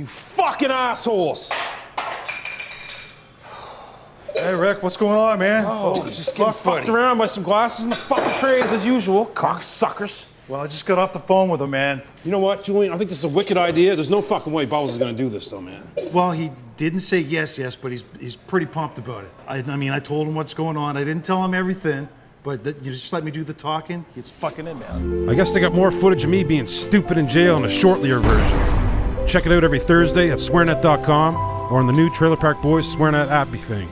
fucking assholes. Hey, Rick, what's going on, man? Oh, just getting fuck, fucked around by some glasses in the fucking trays as usual. Cocksuckers. Well, I just got off the phone with him, man. You know what, Julian? I think this is a wicked idea. There's no fucking way Bubbles is gonna do this, though, man. Well, he didn't say yes, yes, but he's he's pretty pumped about it. I, I mean, I told him what's going on. I didn't tell him everything, but that, you just let me do the talking. He's fucking in, man. I guess they got more footage of me being stupid in jail in a shortlier version. Check it out every Thursday at swearnet.com or on the new Trailer Park Boys SwearNet appy thing.